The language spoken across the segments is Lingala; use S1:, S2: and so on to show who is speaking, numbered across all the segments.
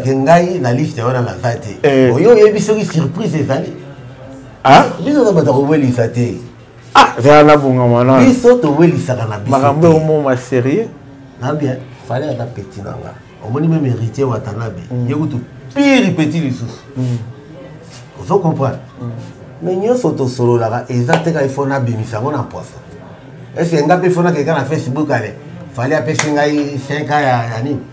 S1: ke ngai na liste wana naza te
S2: eh.
S1: oyo oyebi soki surprise ezali
S2: ah?
S1: biso na bato akowelisa te
S2: ah, zala nabongama na
S1: biso towelisaka na biso
S2: makambo omoma sérieux
S1: na bien fale ata peti na nga omoni meme héritier watanabe mm. ye kutu pire peti lisusu mm. ozo comprendre mm. mais nyonso tosololaka eza te kai fo nabimisa yango na mposa ese nga mpe fo nakeka na facebook ale fale apesi ngai 5 ya nini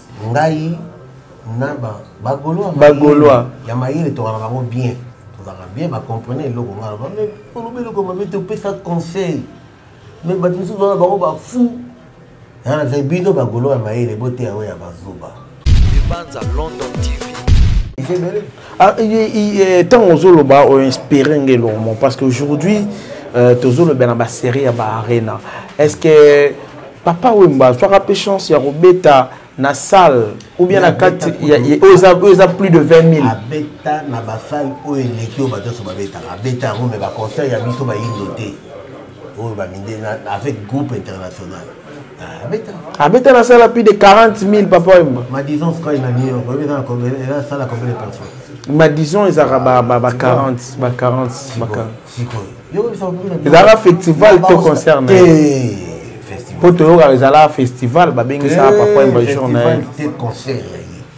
S1: ngai na
S2: ba ba golois ba golois ya mayele to ba ngo bien to ba bien ba comprenez le ko ngala mais
S1: pour le ko ba te pesa
S2: conseil mais ba tous ba ba ba fou hein
S1: c'est bino ba
S2: golois
S1: ya mayele bote ya ya bazuba
S3: banza london tv
S2: Ah, eh, ntango ozoloba oinspire nge longuement parce que aujourd'hui euh, tozoloba na baserie ya baarena est ce que papa wemba azwaka mpe chance ya kobeta na salle ou bien na kati oyo eza plus de 20 000
S1: abeta na basalle oyo eleki oyo bato nyonso babetaka abeta yango me baconcert ya biso bayindo te oyo baminde avec groupe international abeta
S2: na sala plus de 40 000 papa wemba
S1: madison sikoyo na new york oyebi eza sala combien de
S2: personne madison ezalaka ba 40 ba 40 ba 40 ezalaka festival to concert na ye mpo toyokaka ezalaka festival babengisaka papa wemba jour na ye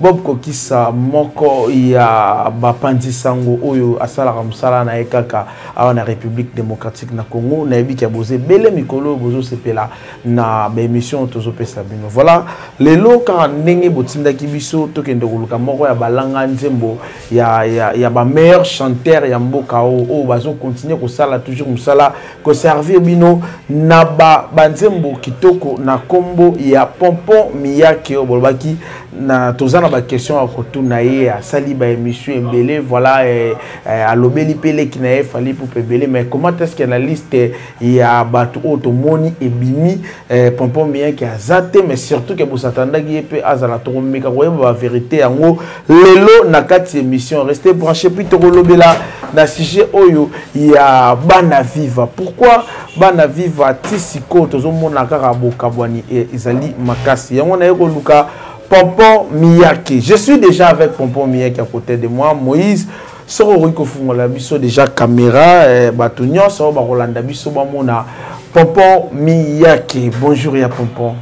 S2: bob kokisa moko ya bapanzi sango oyo asalaka mosala na ye kaka awa na république démocratique na congo nayebi ke boza ebele mikolo oyo bozosepela na baémission tozopesa bino voilà lelo kaka ndenge botindaki biso tokende koluka moko ya balanga nzembo ya, ya, ya bameilleur chanteur ya mboka oyo oyo bazokontinue kosala toujours mosala koservir bino na ba banzembo kitoko na kombo ya pompon miyake oyo bolobaki na toza na baquestion ya kotuna ye asali baémission ebele voilà eh, eh, alobeli mpe leki na ye fali pupe ebele mais comment est ce que na liste ya bato oyo tomoni ebimi eh, pompon miyake aza te mais surtout ke bosatandaki ye mpe azala tokomeka koyeba bavérité yango lelo na kati émission reste branché puis tokolobela na sujet oyo ya bana viva pourquoi bana viva ti sikoyo tozomona kaka bokabwani e, ezali makasi yango naye koluka pompon miyake je suis déjà avec pompon miyake à côté de moi moïse soki okoki kofungola biso déjà caméra eh, bato nyonso oyo bakolanda biso bamona pompon miyake bonjour ya pompon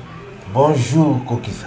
S1: bonjour kokisa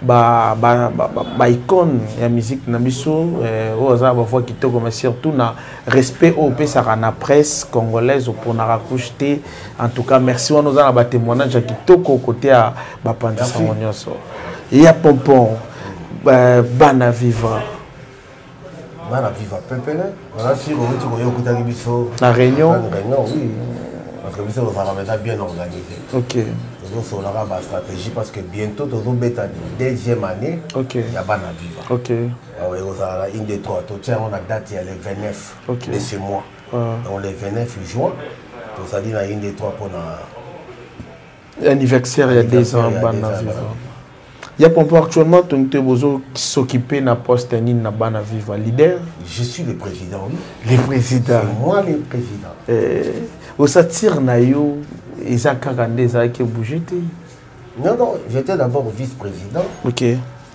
S2: ba ba ba, ba, ba icône ya musique na biso eh, oyo aza ba voix kitoko mais surtout na respect oyo opesaka na presse congolaise oponaka couche te en tout cas merci wana oza na ba témoignage ya kitoko kote ya bapanzi sango nyonso ya pompon euh, bana vivre
S1: nga na viva pepele naza sur outi koye okutaki biso
S2: na réunion
S1: réunion oui parce que biso tozalaka mpenza bien organisé
S2: ok
S1: tozosolaka bastratégie parce que bientôt tozobeta deuxième année ya bana viva
S2: ok
S1: ah ekozalaka une de trois totia yango na date ya le 29 de ce mois
S2: ah.
S1: donc le 29 juin tozali na une de trois mpona
S2: anniversaire ya deux ans bana viva ya pompo actuellement toni te bozo s'occuper na poste ya nini na bana viva leader
S1: je suis le président oui
S2: le président
S1: moi le président
S2: eh, osatire na yo eza kaka nde ezalaki obouge te
S1: non non j'étais d'abord vice président
S2: ok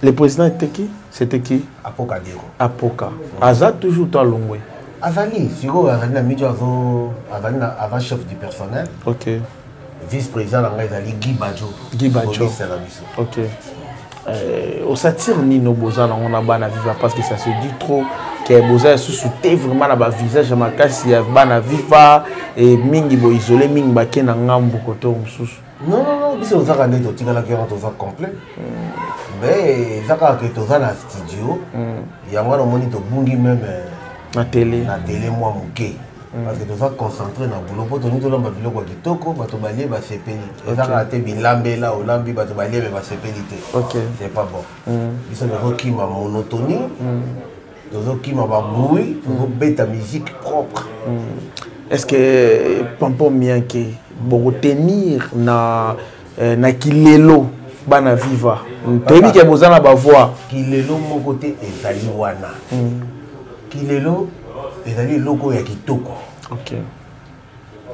S2: le président était qui c'était qui
S1: apoka dero
S2: apoka mm. aza toujours to alongwe
S1: azali sikoyo azali na midi azo azali na avant chef du personnel
S2: ok
S1: vice président na ngai ezali guy bajo
S2: guy bajo
S1: na biso
S2: ok euh, osatire nino boza nango na bana viva parce que ça se dit trop ke boza lisusu te vraiment na bavisage ya makasi ya bana viva e mingi boisole mingi bake na ngambo kote oyo mosusu
S1: non biso tozaka nde totikalaki yango toza complet hmm. mais eza kaka ke toza na studio hmm. yango wana omoni tobungi meme
S2: na tele
S1: na tele mwa moke Mm. parce que toza concentré na boulot mpo tolingi tolamba biloko ya kitoko bato balie basepeli eza kaka te bilambela olambi bato balie me basepeli te c'est pas bon mm. biso tozokima monotonie mm. tozokima babui tozobeta musique propre
S2: est ce que pampon mianke bokotenir na eh, na kilelo bana viva toyebi ke boza na bavoi
S1: kilelo moko te ezali wana hmm. kilelo ezali eloko ya kitoko
S2: okay.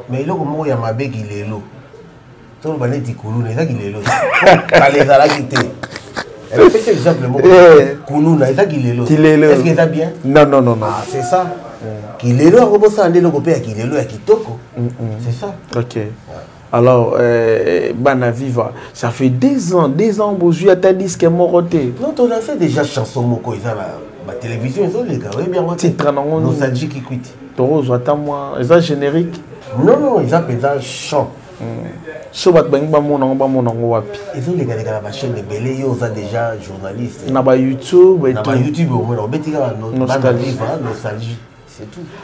S1: me eloko moko ya mabe kilelo toloba neti kuluna eza kilelo kala ezalaki te epesi eh, exemple moko
S2: eh.
S1: kuluna eza kilelo eske eza bien
S2: non non non
S1: ah, c'est ça eh. kilelo yango bosala nde eloko mpe ya kilelo ya kitoko mm, mm. c'est ça
S2: okay. alors euh, bana viva ça fait deux ans deux ans bozwi ata disque moko te
S1: non on a fait déjà chanson moko eza na batélévision ezoleka oyebi yango
S2: titre nango
S1: nostalgie kikwiti
S2: tokozwa ata mwa eza générique
S1: non non eza mpenza chant hmm.
S2: so bato balingi bamona yango bamona yango wapi
S1: ezolekaleka na bachaine ebele yo oza déjà journaliste
S2: na bayoutube
S1: na bayoutube omona obeti kaka
S2: nostalgie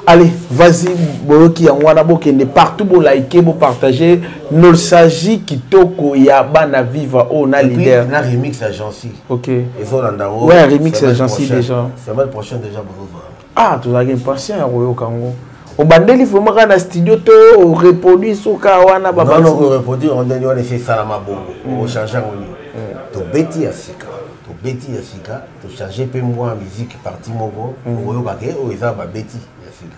S2: Allez, vas-y, boyoki ya mwana bokende partout bo liker, bo partager. Nostalgie kitoko ya bana viva oh na leader.
S1: Na remix ya Jancy.
S2: OK.
S1: Ezolanda o.
S2: Ouais, remix ya
S1: Jancy
S2: déjà.
S1: Semaine prochaine déjà bozoza.
S2: Ah, tozalaki impatient ya koyoka yango. obandeli vraimen kaka na studio to oreproduit suka wana
S1: babaoreproduit ondeni wana esi esalama bongo ochange yango nini tobeti ya sika tobeti ya sika tochange mpe mwa musique parti moko mm. oyoka ke oyo eza babeti ya sika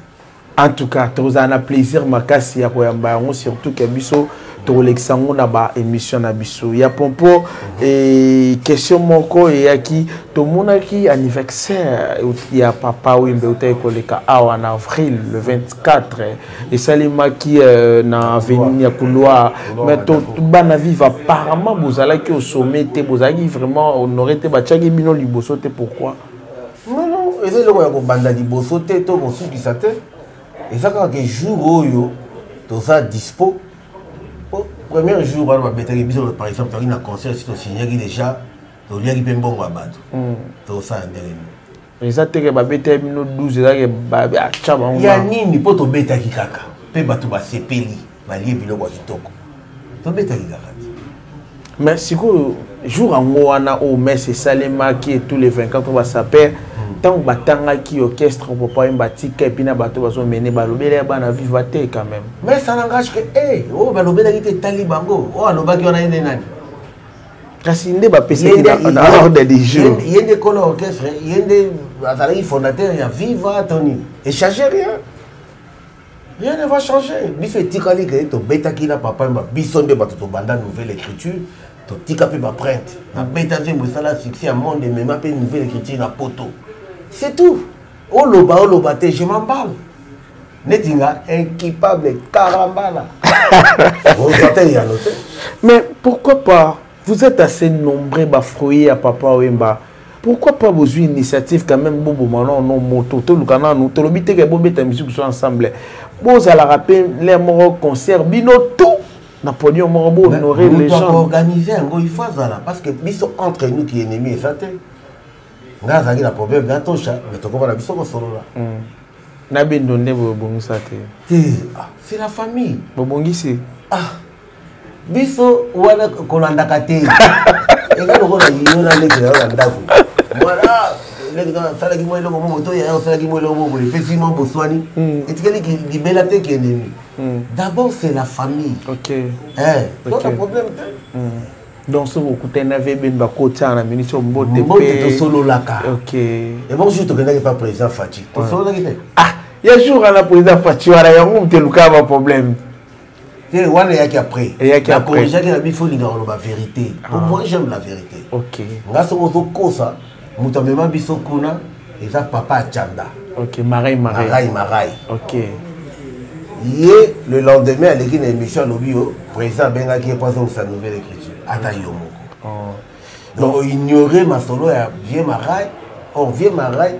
S2: en tout cas tokozala na plaisir makasi ya koyamba yango surtout ke biso tokolekisa yango na baémission na biso ya pompo e, question moko eyaki tomonaki anniversaire ya papa wembe eutaki koleka awa na avril le 24 esalemaki euh, na avenue ya couloir mais bana vive apparemment bozalaki au sommet te bozalaki vraiment honore te batiaki bino liboso te pourquoi
S1: non non eza eloko ya kobanda liboso te to kosukisa te eza kaka ke jour oyo toza dispo premier jour wana babetaki biso par exemple toyaki na concert si tosignaki déjà toliaki mpe mbongo ya bato tosala ndenge nini
S2: eza teke babetaki bino 12 ezalaki bacha bango
S1: ya nini mpo tobetaki kaka mpe bato basepeli balie biloko ya kitoko tobetaki kaka te
S2: mais sikoyo jour yango wana oyo messe esalemaki tous les 24 basapere ntango hmm. batangaki orchestre papa yemba tika epi na bato bazomene balobela ya bana viva te quand même
S1: mais ça n'engage que e eh, oyo oh, balobelaki te etali bango oyo oh, alobaki wana ye nde nani
S2: kasi nde bapesaki na ordre du jour
S1: ye nde kolo orchestre ye nde azalaki fondateur ya viva to nini echange rien rien ne va changer biso etikali ke tobetaki na papa yemba biso nde bato tobanda nouvelle écriture totika mpe baprinte nabeta nzembo esala succès ya monde emema mpe nouvelle écriture na poto c'est tout oloba oloba te je m'emballe neti nga incapable karambana ozata eyano te
S2: mais pourquoi pas vous êtes assez nombreux bafroye ya papa oyemba pourquoi pas bozwi initiative quand même boboma nono moto toluka nanu tolobi te ke bobeta musique so ensemble bozalaka mpe le moko concert bino tout na podium moko bohonore les gens
S1: organise yango il faut azala parce que biso entre nous ki ennemi eza te nga azalaki na problème na tosha me tokoma na biso kosolola hmm.
S2: na bendo nde bobongisa te
S1: te ah, c'est la famille
S2: bobongisi
S1: ah biso wana kolandaka te eza lokola yo na leki na yo na ndako mwana leki kaka asalaki mwa eloko moko to yaya osalaki mwa eloko moko efesi mwa boswani hmm. etikali libela te ke enemi hmm. d'abord c'est la famille
S2: okay.
S1: eh, okay. problème te hmm.
S2: donc soki okutani na vbn bakotia na minute oyo mbote
S1: mbote tosololaka
S2: ok
S1: ebongo jour tokendaki pa président faci tosololaki te
S2: ah ya jour ana président faci wana yango moto elukaka baproblème
S1: te wana eyaki après
S2: eyaki après
S1: corrigeaki na bifo lingaka oloba vérité pour ah. moi j'aime la vérité
S2: ok
S1: nga soki ozokosa moto amema biso kuna eza papa acanda
S2: okay, marai marai
S1: marai, marai.
S2: Okay.
S1: ye le lendemain aleki na émission alobi yo président abengaki ye mpo azongisa nouvelle écriture ata yo moko
S2: oh.
S1: donc oignore masolo ya vieux marai or vieux marai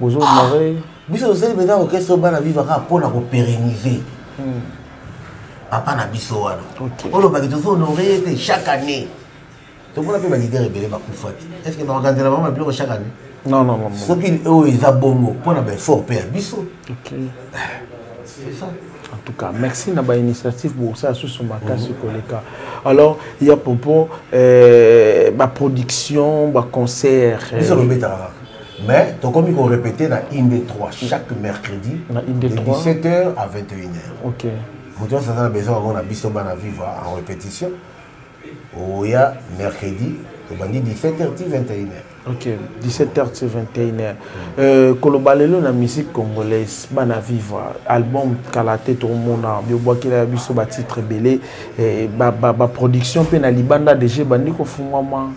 S2: bozo mare
S1: biso tosali mpenza orchestre bana viva kaka mpo na kopéreniser papa na biso wana olobaki tozohonore ye te chaque année tomona mpe balidere ebele bakufa te est ce que baorganisela bango babiloko chaque année
S2: non non non
S1: soki oyo eza bongo mpo na baeffort mpe ya biso
S2: ok
S1: c'est ça
S2: en tout cas merci na ba initiative bosala susu makasi mhm. koleka alors ya popo euh, baproduction baconcert
S1: biso lobetaka euh, Mais tokomi ko répéter na inde 3 chaque mercredi
S2: na inde 3 de
S1: 17h à 21h.
S2: OK.
S1: Moto ça na besoin yango na biso bana vivre en répétition. Oya mercredi tobandi 17h ti 21h.
S2: Ok, 17h ti 21h. Mm. Euh, koloba lelo na musique congolaise bana vivre album kala te tomona biobwakela ya biso ba titre ebele eh, ba, ba, ba production mpe na libanda deja ebandi kofungwama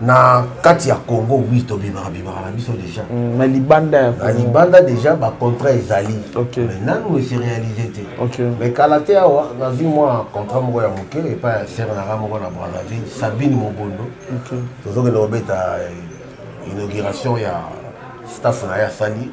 S1: na kati ya congo wi tobimaka bimaka na biso déjà
S2: mm, na libanda ya
S1: na libanda déjà bacontrat ezali
S2: okay.
S1: mais nanu esi réalise te
S2: okay.
S1: mais kala te awa nazwi mwa contrat moko ya moke epai ya ser nanga moko na brazzaville sabine mobondo
S2: okay.
S1: tozokende kobeta eh, inauguration ya staff na ye asali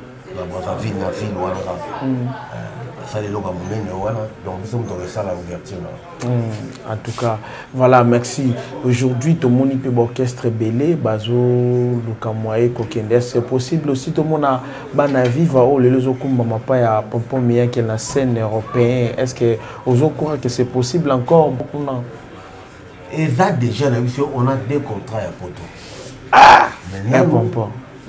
S1: baza ville na ville wana kaka mm. euh, asali eloko ya monene wana donc biso moto esala ouverture na
S2: mm. en tout cas voilà merci aujourd'hui tomoni mpe baorchestre ebele bazoluka moye kokende est possible aussi tomona bana viva oyo oh, lelo ezokumbama mpa ya pompon miyake na scène européen est ce que ozokura que c'est possible encore kuna
S1: eza déjà na biso on a deux contrats ya poto
S2: ah!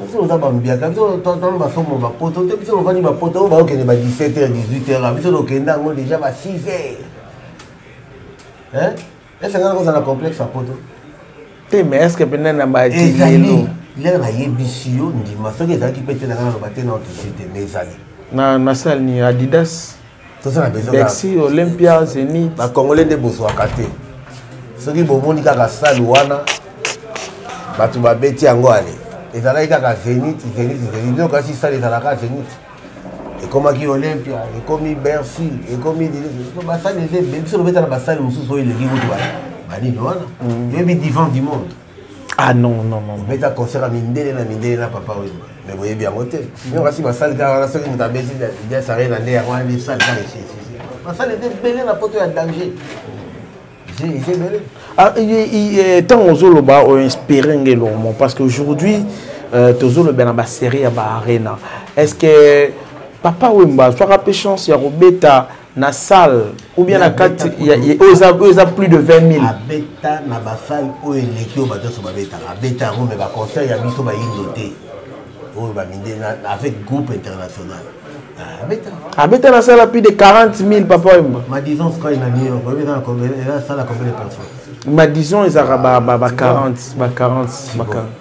S1: biso oza bambiaka biso totano basomo bapoto te biso lofandi bapoto oyo baokende ba 17 heures 18 heures biso lokende yango déjà ba 6 heures esengaka kozala complexe ya poto
S2: te mais est ce que mpena na baezali
S1: lere nayebisi yo ndima soki ezalaki mpe te na ngai naloba te na antisi te mais ezali
S2: na sale ni adidas
S1: toza na
S2: besoinbexi olympia zenit
S1: bacongolais nde bozwaka te soki bomoni kaka sale wana bato babeti yango ale ezalaki kaka zenit zenit zenit yo kasi sale ezalaka zenit ekomaki olympia ekomi bercy ekomi basale eze biso lobeta na basale mosusu oyo eleki kutu banini wana mm. yoyebi divan du monde
S2: ah non non non
S1: beta concert ya mindele na mindele na papa wemba mais boyebi yango te yo kasi basali kaka wana soki moto abeti jas arena nde yango wana lisali kaka esisi basali ete ebele na poto ya danger eza ebele
S2: ah, ntango ozoloba oinspire nge longuement parce que aujourd'hui euh, tozolobela na baserie ya baarena est ce que papa wemba azwaka mpe chance ya kobeta na salle ou bien na kati oyo eza plus de 20 000
S1: abeta na basalle oyo eleki oyo bato nyonso babetaka abeta yango me baconcert ya biso bayindo te oyo baminde avec groupe international ah, abeta
S2: na salle ya plus de 40 000 papa
S1: oyemba madison sky na new york oyebi eza salle ya combien de personnes
S2: madison ezalaka ba 40 ba 40 ba 40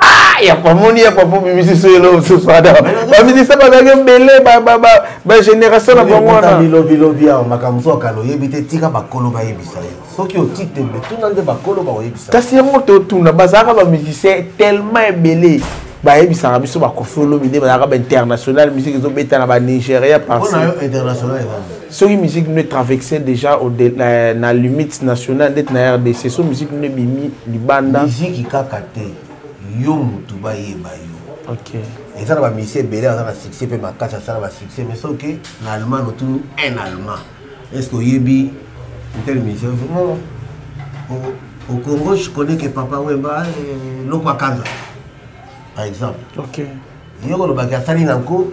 S2: Ah, ya pamoni ya papa bimisi selo mosusu ada bamizisa bazalaki ebele bagénération na bango wana
S1: bilobilobi awa makambo mosusu akala oyebi te tika bakolo bayebisa yo soki oti tembe tuna nde bakolo bakoyebisa
S2: kasi yango totuna bazalaka bamusicien tellement ebele bayebisaka biso bakofi olobi nde bazalaka bainternational musike ezobeta na
S1: banigeria parceuinternational
S2: soki musique bino etraverse déjà na, na limite nationale ndeti na rdc so musique bino ebimi libanda
S1: miziki kaka te yo motu bayeba yo
S2: okay.
S1: eza na bamisi ebele aza na succès mpe makasi asala basuccès mais soki na allemand notuni un allemand est ce que oyebi ntele musicien non au congo je connais que papa wemba eh, lokwa kanza par exemple
S2: okay.
S1: yo kolobaki asali na nko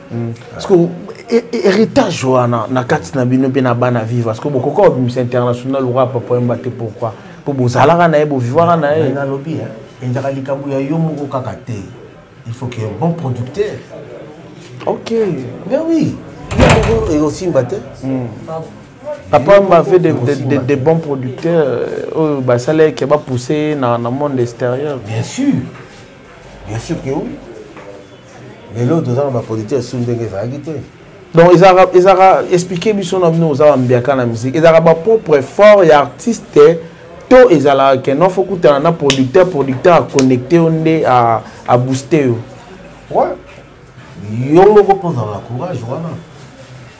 S1: Mm.
S2: Parce que héritage wana na kati na bino mpe na bana viva parce que bokoka obimisa international okoka papa yemba te pourquoi mpo bozalaka na ye bovivaka na ye
S1: nalobi enzaka likambo ya yo moko kaka te il faut que bon producteur
S2: ok
S1: mais oui moko ekosimba te hmm.
S2: papa yemba fait de, de, de, de bons producteurs euh, oyo basalaki bapouse na, na monde extérieur
S1: bien sûr bien sûr que oui lelo toza na bapolitike esu ndenge ezalaki te
S2: donc ezalaka ezalaka explike biso na bino oza bambiaka na musique ezalaka bapropre effort ya artiste to ezalaka ke non fo kutana na producteur producteur aconnecte yo nde abooste yo
S1: ouais. yo moko mpo ozala na courage wana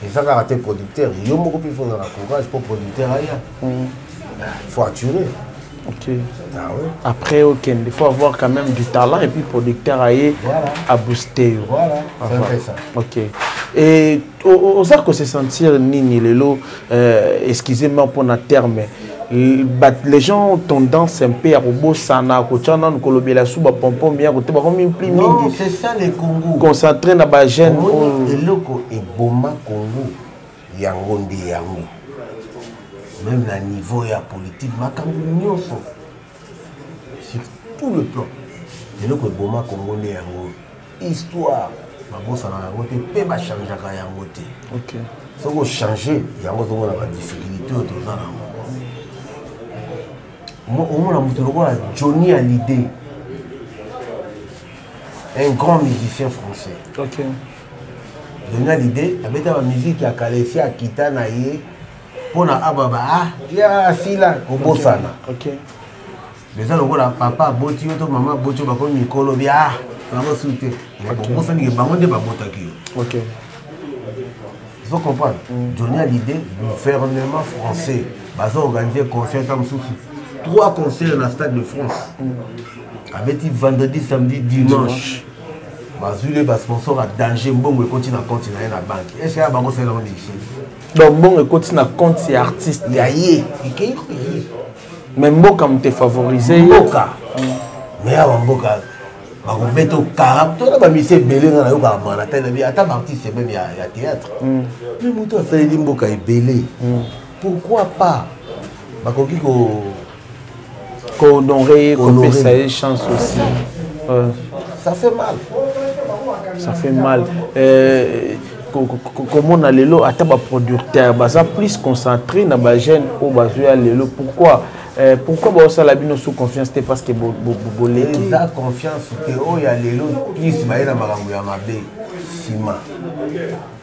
S1: eza kaka te producteur yo moko mpe fo ozala na courage mpo producteur aya faut atturer
S2: Ok.
S1: Ah ouais.
S2: Après, ok, il faut avoir quand même du talent et puis producteur aille
S1: voilà.
S2: à booster.
S1: Voilà, ah, c'est
S2: voilà.
S1: ça.
S2: Ok. Et oza ko se sentir nini lelo euh, excusez moi pour na terme les gens ont tendance un peu à kobosana kotya nanu kolobela su bapompom ya kote bakomi
S1: mpli
S2: mingi concentré na bajeune
S1: eloko eboma congo yango nde yango même na niveau ya politique makambo nyonso sur tout le plan eloko eboma kongo nde yango histoire babosanaka yango te mpe bachangeaka yango te soki ochange yango ozomona badifficulté oyo toza nango omona moto lokola johnny ya lide un grand musicien français
S2: okay.
S1: johnny ya lide abeta bamiziki ya kalefi akita na ye mpo na ababa ah, ya asila kobosana eza lokola papa aboti yo to mama aboti yo bakomi mikolo bia ah, bango su te bobosanike bango nde babotaki yo ozo comprendre mm. johnny a l'idée gouvernement français baza organise concert ntango mosusu trois concerts na stade de france mm. abeti vendredi samedi dimanche bazwi le basponsor ya danger mbongo ekoti na compte na ye na banke ese ya bango sala yango dikiseli
S2: donc bongo ekoti na compte ya artiste
S1: ya ye ekei
S2: mais mboka moto efavorise
S1: mboka mais awa mboka bakobeta okara tona bamisi ebele nga nayokaka manata nabi ata baartiste meme ya théâtre mm. me moto asaleli mboka ebele mm. pourquoi pas bakoki ko
S2: ko
S1: honorer ye
S2: kopesa ye chance aussi euh.
S1: ça fait mal
S2: ça fait mal euh, komona lelo ata baproducteur baza plus concentré na bagene oyo bazoya lelo pourquoi Euh, pourquoi baosala bino sous confiance te parce que boleki
S1: eza confiance te oyo ya lelo plus baye na makambo ya mabe nsima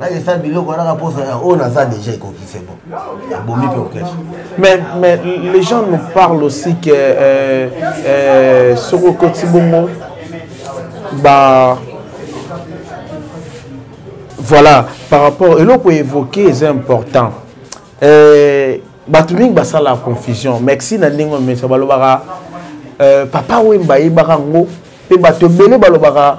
S1: nakesa biloko wana kaka mposa
S2: ya
S1: oyo naza deja ekoki se bon ebomi mpe okesha
S2: mais, mais les gens nous parlent aussi que euh, euh, soki okoti bongo ba voilà par rapport eloko évoqué eza important euh, bato mingi basala confusion mexi na ndenge omesa balobaka euh, papa wemba ayebaka yango mpe bato ebele balobaka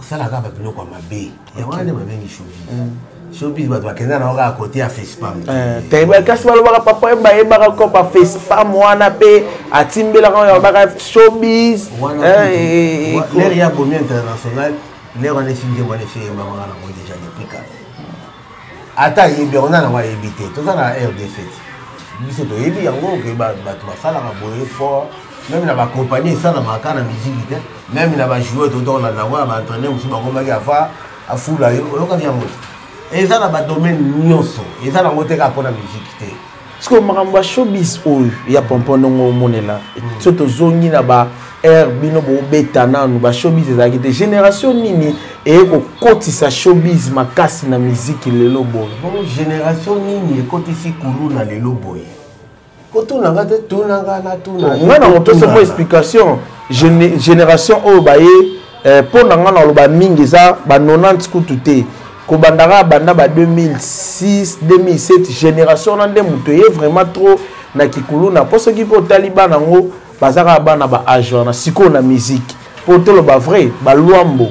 S1: osalaka ba biloko ya mabe yango wana nde babengi showbiz showbiz bato bakenda na oka kote ya facepam
S2: eh, kasi balobaka papa yemba ayebaka kopa facepam wana mpe atimbelaka oyo alobaka showbiz
S1: lere eh, eh, ya bomi international lere wana esi nzembo wana esi eyembamaka nango deja depuis kala ata ayebi yango nana yango ayebi te toza na aire de fete biso toyebi yango ke bato basalaka boye fort meme na bacompagnie esalamaka na miziki te meme na bajoueur totokolanda yango na baentraîneur mosusu bakomaki afa afula yo oyokaki yango eza na badomaine nyonso eza nango te kaka mpo na miziki te
S2: sikoyo makambo ya showbiz oyo ya pompon ndongo omonela hmm. so tozongi na ba air bino bobeta nanu ba showbiz ezalaki te génération nini eye kokotisa showbiz makasi na miziki lelo boye
S1: oh, génération nini ekotisi kuluna lelo boye kotunanga te tunanga na tunanga
S2: nga na motoso mo explication génération oyo baye eh, mpo na ngai naloba mingi eza ba 90 kutu te kobandaka abanda ba 2006 2007 génération wana nde moto eye vraiment trop na kikuluna mpo soki mpe otali bana yango baza kaka bana ba age wana sikoyo na miziki mpo toloba vrai balwambo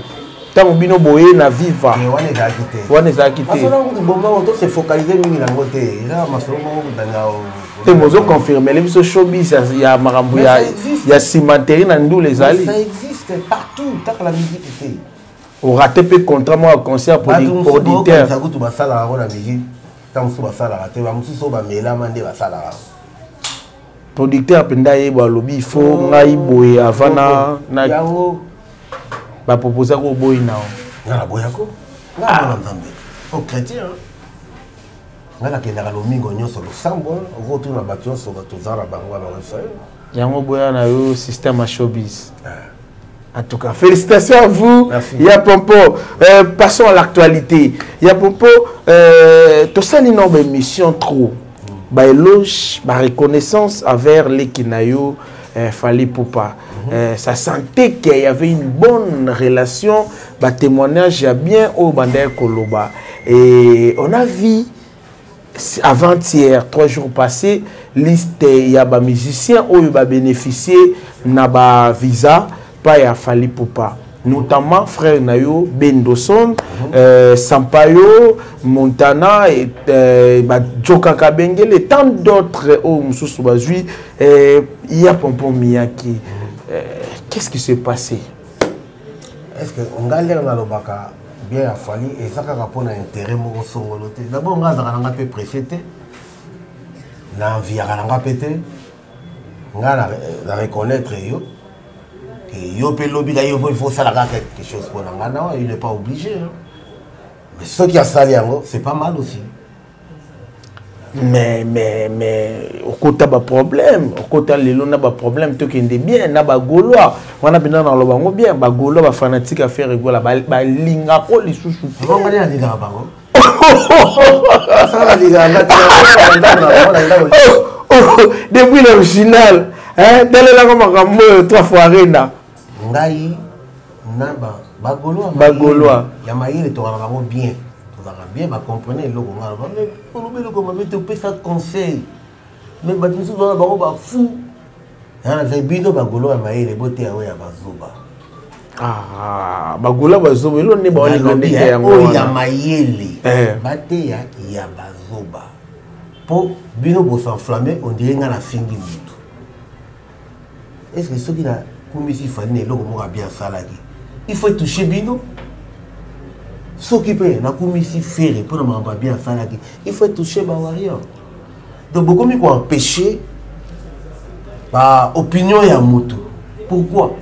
S2: ntango bino boye na viva
S1: eh, wana ezalaki te
S2: wana ezalaki te
S1: te
S2: bozo confirmele biso showbiz ya makambo ya cimenterie na ndula ezali orate mpe contrat moko ya concert
S1: producteur kutu basalaka yango na musique ntango mosusu basalaka te bamosusu oyo bamelama nde basalaka
S2: producteur mpenza ye balobi ifo oh, ngai boye avana na
S1: yango
S2: baproposaka oboyi nao
S1: nga naboyako nga mwana nzambe o chrétien ngai nakendaka lomingo nyonso losambo oko otuna bato nyonso toza na bango wana nyonso eh.
S2: yango boya na yo système ya showbiz ah. En tout cas, félicitations à vous.
S1: Merci.
S2: Ya Pompo, euh, passons à l'actualité. Ya Pompo, euh, tout ça, une émission trop. Mm. Bah, éloge, bah, reconnaissance envers les Kinayo, eh, Fally Poupa. Mm -hmm. eh, ça sentait qu'il y avait une bonne relation, bah, témoignage ya bien au bandai Koloba. Et on a vu avant-hier, trois jours passés, liste ya ba musiciens oyo ba bénéficier na ba visa pas ya Fally Poupa notamment frère na yo Bendoson mhm. euh, Sampaio Montana et euh, ba Joka Kabengele et tant d'autres oh mususu bazui euh, il y a Pompon Miyaki mhm. euh, qu'est-ce qui s'est passé
S1: est-ce que ngalera na lobaka bien ya Fally eza kaka mpo na intérêt moko songolo te d'abord ngai azalaka na ngai mpe pressé te na enviyaka na ngai mpe te nga na, na reconnaître yo que yo mpe lobi na yo il faut osala kaka quelque chose mpo na nga nawa il n'est pas obligé hein. mais soki asali yango c'est pas mal aussi
S2: mais mais mais okota baproblème okota lelo na baproblème tokende bien na bagaulois wana bina naloba yango bien bagaulois bafanatique ya ferre egola balingako lisusu te depuis l'original talelaka makambo oyo trois fois arena
S1: ngai na
S2: bagolois
S1: ya mayele tokana bango bien tozalaka bien bacomprenai eloko ngai olobi eloko mabe topesa conseil me bato mosusu wana bango bafou nazali bino bagolo ya mayele boteya oyo ya bazoba
S2: ah, bagola bazoba elo nde baolinga ndenge
S1: eh,
S2: yango
S1: oyo ya mayele
S2: eh.
S1: bateya ya bazoba mpo bino bosenflamme ondire ngai nafingi moto est ce que soki na kumisi fali na eloko moko abi asalaki il faut etouche bino soki mpe nakumisi fere mpo na makambo abi asalaki il faut etouche bawarrior donc bokomi koempêche baopinion ya moto pourquoi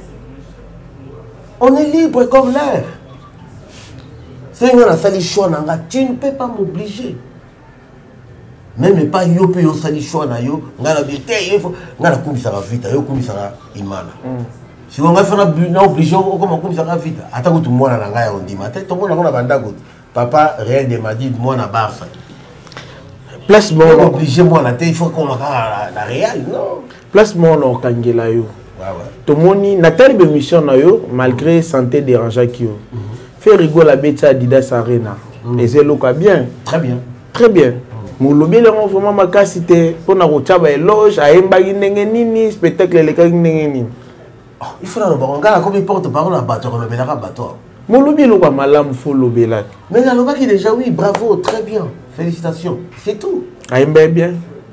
S1: on est libre comme l'air soki nga nasali choix na nga tu ne peux pas m'obliger meme epai yo mpe yosali choix na yo ngai nabi te yo fo ngai nakumisaka vita yo okumisaka imana mm. siko ngai fana na oblige okoma okumisaka vita ata kutu mwana na ngai ya ondima te tomona ngo na bandako te papa real de madrid mwana barça
S2: place moko
S1: oblige mwana te il faut koma kaka na real non
S2: place moko na okangela yo tomoni natali bemission na yo malgré santé dérangeaki yo mhm. fe rigol abeti adidas arena mhm. eza eloko ya bien
S1: très bien
S2: très bien mhm. molobeli yango vraiment makasi te mpo na kotya baeloge ayembaki ndenge nini spectacle elekaki ndenge nini
S1: ah, ifo nalobango ngai nakomi porte parole ya bato akolobelaka bato
S2: molobi eloko ya malamu fo olobela
S1: mais nalobaki déjà oui bravo très bien félicitations c'est tout ayembaki bien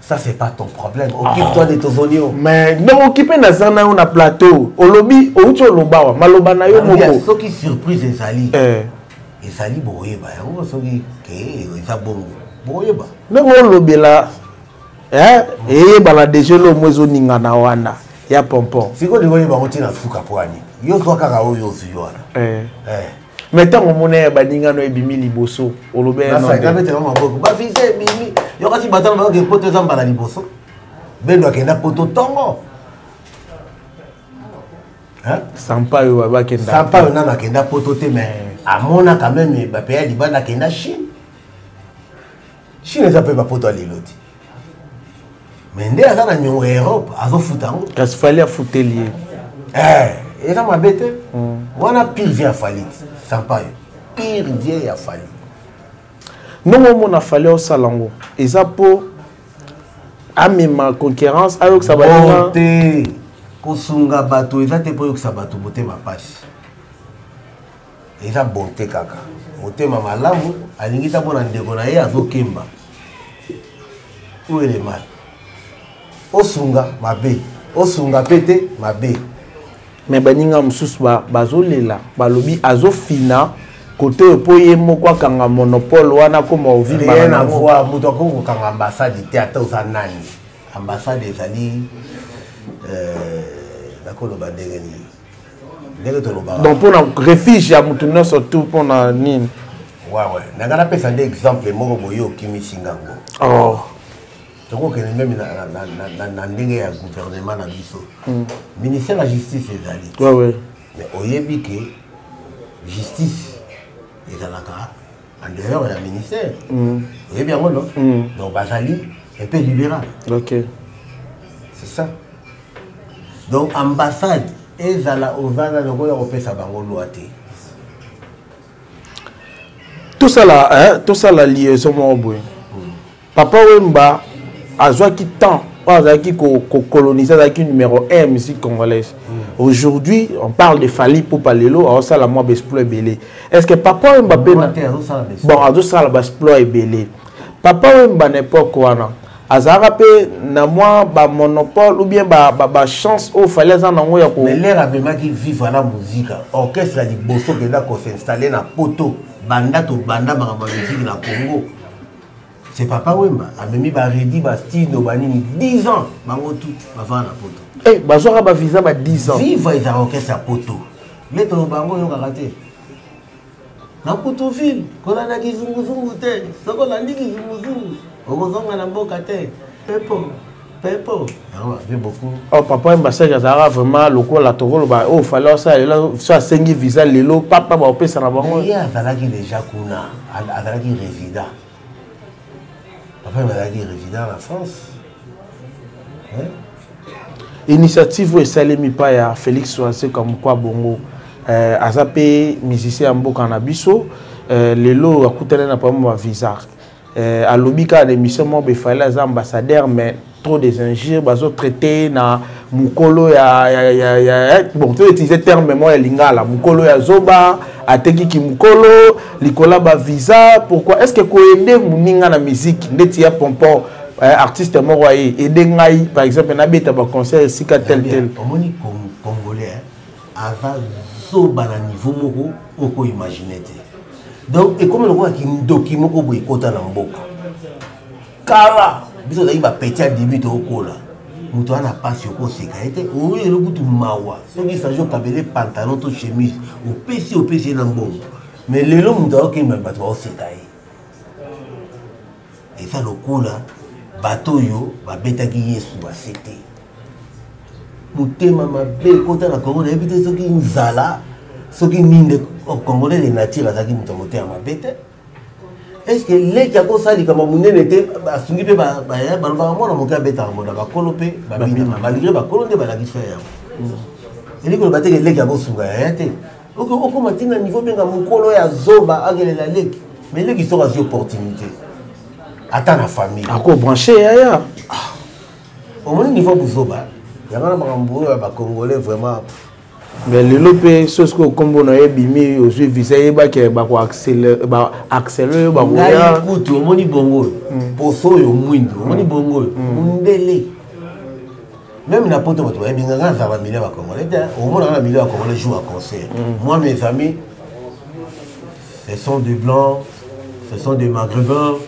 S1: Ça c'est pas ton problème. Occupe-toi ah. de ton
S2: zonio. Mais non, occupe na zana on a plateau. Olobi, outi olobawa, maloba na yo moko.
S1: Soki surprise ezali.
S2: Eh.
S1: Ezali boyeba. Yango soki ke eza bongo. Boyeba.
S2: Non olobela. Eh, eyebana déjà lo mwezo ezoningana wana ya pompon.
S1: Siko lingo yeba oti na suka poani. Yo soka ka oyo osi yo wana.
S2: Eh.
S1: Eh.
S2: mais ntango omona ya baninga no ebimi liboso
S1: olobelabavisa ebimi yokasi batala bayoke poto eza mbala liboso bendo akenda poto ntongo
S2: sampayo babakenda
S1: sampayo nano akenda poto te mais amonaka meme bapeya libanda akenda chine chine eza mpe bapoto ya lelo te mais nde aza na nyongo ya europe azofuta yango
S2: kasi fali afuteli ye
S1: eh, eza mabe te hmm. wana pire vie ya fali sampayo pire vie ya fali
S2: ndongo omona fali osala yango eza mpo amema concurrence ayokisa baninga
S1: te kosunga bato eza te mpo oyokisa bato motema mpasi eza bonte kaka motema malamu alingi ta mpona ndeko na ye azokemba uele mal osunga mabe osunga mpe te mabe
S2: me baninga mosusu bazolela ba balobi azofina kote oyo mpo ye moko akanga monopole wana akoma
S1: ovimavoir moto akoki kokanga ambassade te ata oza nani ambassade ezali euh, nakoloba ndenge nini
S2: donc mpo na refuge ya motu nyonso tu mpo na nini
S1: wawe nanga napesa nde exemple moko boye okimisi ngango
S2: oh.
S1: tokokende meme na ndenge ya gouvernement na biso hmm. ministère ya justice ezali mais oyebi ke justice ezalaka en dehors ya ministère mm. oyebi yango no mm. donc bazali un peu libéral
S2: ok
S1: c'est ça donc ambassade ezala ovanda lokola kopesa bango loi te
S2: tosala tosala liaison moko boye papa wemba azwaki temps oyo azalaki kocolonise ko azalaki numéro 1 ya musique congolaise mm. aujourd'hui on parle de fali popa lelo aosala mwa baesplo ebele est ce que papa wemba mpe bon azosala baesplo ebele papa wemba na époque wana azalaka mpe na mwa bamonopole ou bien bachance oyo fali aza nango ya
S1: kolere amemaki vivre na muzika orchestre ya liboso kenda kosinstalle na poto banda tobanda makambo ya miziki na congo c'est papa wemba amemi baredi bastido banini 10 ans bango tout bavaa na poto hey,
S2: eh, bazwaka bavisa ba 10 ans
S1: viva ezalaka orchestre ya poto letolo bango oyokaka te na poto ville kolanda kizunguzungu te soki olandi kizunguzungu okozonga na mboka te pepo Pepo. Ah, bien beaucoup.
S2: Oh, papa Mbassage azalaka vraiment lokola tokoloba oyo oh, fale osalela so asengi visa lelo papa baopesa na bango
S1: ye azalaki déjà kuna azalaki résident papa azalaki résident na france
S2: initiative oyo esalemi epai ya félix soise kamukua bongo euh, aza mpe musicien ya mboka na biso euh, lelo akutani na pamo bavisa Euh, alobi kaka na émission moko befale aza ambassadeur mais trop des injures bazotraite na mokolo ya, ya, ya, ya bon to utiliser terme moko ya lingala mokolo ya zoba ateki kimokolo likola bavisa pourquoi est ce que koyede moninga na miziki ndeti ya pompon eh, artiste moko aye ede ngai par exemple nabeta baconcert esika tel tel
S1: aza zoba na niveau moko oko imagine te donc ekomi lokola kindoki moko boye ekota na mboka kala biso tozalaki bapeti ya début tokola moto wana mpasi okoseka ye te oyo elo kutu mawa soki sange okabele pantalon to chemise opesi opesi ye na mbongo mais lelo moto aokemba bato baoseka ye eza lokola bato oyo babetaki yesu basi te motema mabe ekota na kongo nayebi te soki nzala soki nini nde congolais de nature azalaki moto ya motema mabe te estce leki akosala likambo monene te basungi mpe balobaka mwana moke abetaka mbona bakolo mpe babinaka malgré bakolo nde balakisa yango elingi koloba te ke leki akosunga yaya te Ok, okoma ti na niveau benga mokolo ya zoba akelela leki mais leki soki azwi opportunité ata na famille
S2: akobranche yaya ah.
S1: omoni niveau buzoba yango na makambo oyo ya bacongolais vraiment
S2: mais lelo mpe soki sikoyo nkombo na yo ebimi ozwi visa eyebaki bakoaccele yo bakoya
S1: kutu omoni bongo oyo hmm. poso oyo mwindu omoni hmm. bongo oyo mundele hmm. Même na poto bato bayebi nga nga nazala ba million ya congolais te omonaka na million ya congolais jour ya concert mm. moi mes amis ce sont des blancs ce sont des maghrébins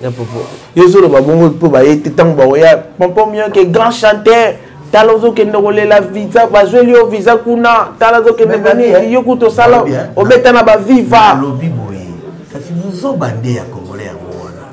S2: ya popo yo ozoloba bongo mpo baye te ntango baoya pompom yo ke grand chanteur tala ozokende kolela visa bazweli yo visa kuna tala ozokende bani yo kutu osala obeta na baviva
S1: alobi boye kasi buzoba nde ya congolais yango wana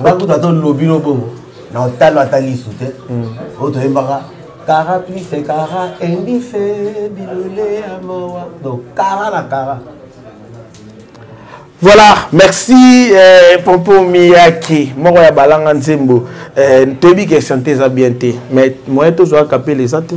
S1: nga kutu ata olobi no bongo na otalo ata lisu te hmm. oyo toyembaka kara plise kara endife bilole ya mawa donc kara na kara
S2: voilà merci eh, pompo miyaki moko ya balanga nzembo eh, toyebi ke sante eza bien te mais moyen tozwaka kapele eza te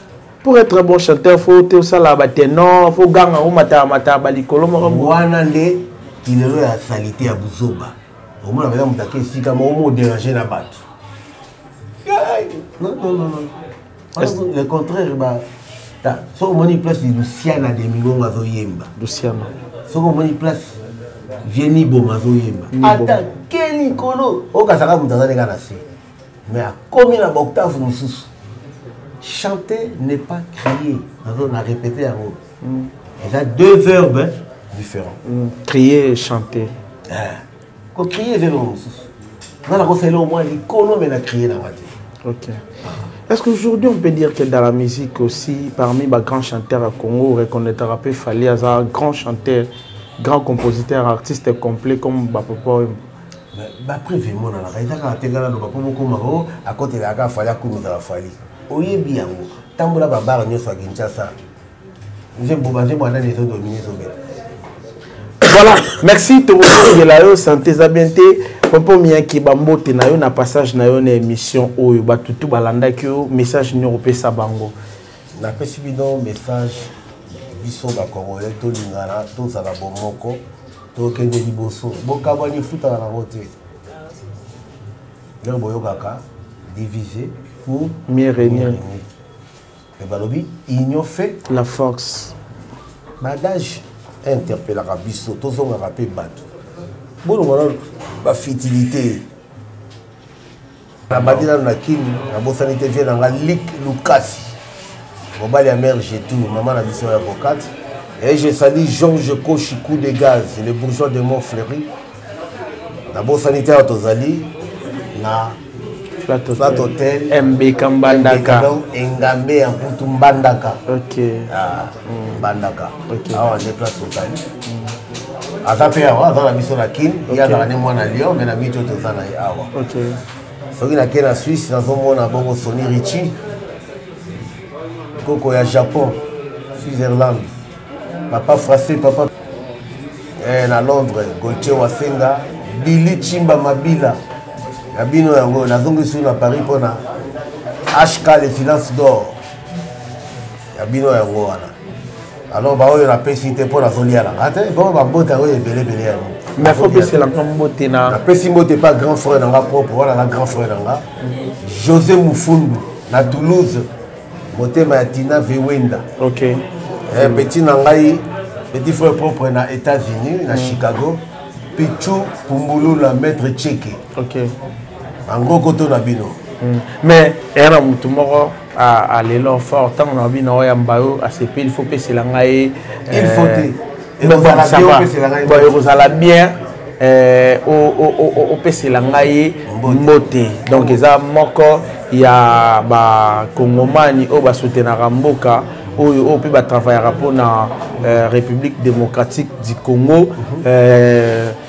S2: pour être bon chanteur faut te osala ba tenor faut ganga o mataba mataba ba likolo moko
S1: wana nde kilelo ya salite ya buzoba omona mpenza moto ake esika moko mo dérange na bato non non non non le contraire ba soki omoni place luciana de milongo azoyemba
S2: luciana
S1: soki omoni place vie niboma azoyemba ata ke likolo okasaka moto aza ndenge na se mais akomi na baoctave mosusu chanter n'est pas crier nazo na répéter yango mm. eza deux verbes différents mm.
S2: crier et chanter
S1: eh. ko crier eza eloko mosusu nga nakosa eloko mwa likolo me na crier na wate
S2: ok Est-ce qu'aujourd'hui on peut dire que dans la musique aussi, parmi les grands chanteurs à Congo, on reconnaîtra peu Fali un grand chanteur, grand compositeur, artiste complet comme Bapopo
S1: ba preuve emonanaka eza kaka te nga naloba mpo bokoma o oh, akotelaka kaka fali akumizaka fali oyebi yango tambola babare nyonso ya kinshasa nzembo banzembo anani ezodomine ezobeta
S2: voilà merci tokokongela yo sante eza bien te pompo miyaki bambote na yo na passage na yo na émission oyo batutu balandaki yo message nini okopesa bango
S1: napesi bino message biso bakongole tolingana tozala bomoko tokende liboso bokabwani efutaka nango te ndenge boyokaka divise pour
S2: mieux régner
S1: me balobi union fait
S2: la force
S1: badage interpelaka biso tozongaka mpe bato bolongana bafitilité nabandi nano na kini nabosani te vie na nga lik lukasi mobali ya mare jetour mama na biso ya avocate et je sali george koshi coup de gaz le bourgeois de mont fleury nabosani te awa tozali na
S2: flat hotel mbk mbandaka
S1: engambe ya mputu mbandaka
S2: okay.
S1: ah.
S2: bandaka
S1: awa nde place tozali aza mpe awa aza na biso na kin ye azala nde mwana lion me na miti oyo toza na ye awa soki nake na swisse nazomona bongo soni richi koko ya japon switzerland papa français papa eh, na londres gotie wasenga bili chimba mabila ya bino yango nazongisi na paris mpona hk le silence d'or ya bino yango wana alors baoyo napesi te mpo nazolia na nga te mpo babota yango ebelebele yango
S2: mais faut pesela nga mbote na
S1: napesi mbote epa grand frère na nga propre wana na grand frère na nga josé mufundu na toulouse motema ya tina vewenda
S2: ok
S1: eh, petit na ngai petit frère propre na états-unis na mm. chicago pichu pumbulula maître cheke
S2: ok
S1: bango koto na bino
S2: mm. mais eya na motu moko ah, ah lelo fort ntango na bino oya mbayo asepeli fo pesela ngai
S1: il faut te ekozala bien
S2: eh, opesela ngai
S1: mbote
S2: donc eza moko ya bakongomani oyo basutenaka mboka oyo oyo mpe batravaillaka mpo na euh, république démocratique du congo mhm. euh,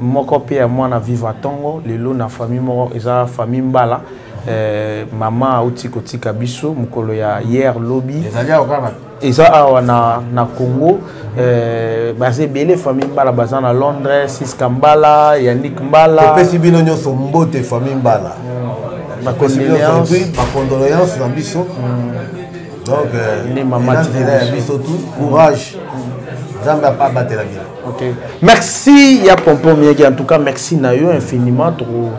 S2: moko pe ya mwana viva tongo lelo na famille moko eza famille mbala eh, mama auti kotika biso mokolo ya hier lobi eza awa na, na congo eh, baza ebele famille mbala baza na londres siska mbala yanik mbala
S1: topesi bino nyonso mbote famille mbala bacondoleance na biso mm. donc eh,
S2: nde mama
S1: ya
S2: biso
S1: tout courage mm. nzambe abatela bino
S2: Okay. Merci ya Pompon Miege. En tout cas, merci na yo infiniment.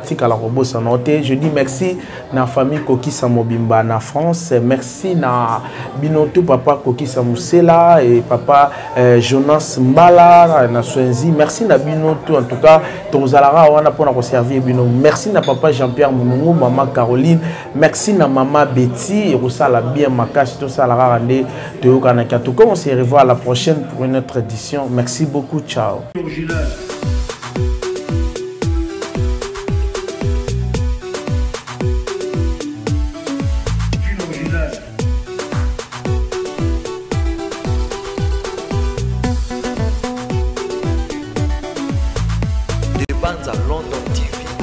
S2: Tika la robo sanote. Je dis merci na famille Kokisa Mobimba na France. Merci na Binotou papa Kokisa Moussela et papa euh, Jonas Mbala na Swenzi. Merci na Binotou en tout cas. Tozalara wana pona ko servir Bino. Merci na papa Jean-Pierre Mounou, maman Caroline. merci na mama beti ekosala bien makasi tosala kaka nde toyokanaki en tout cas on se revoit à la prochaine pour une autre édition merci beaucoup ciao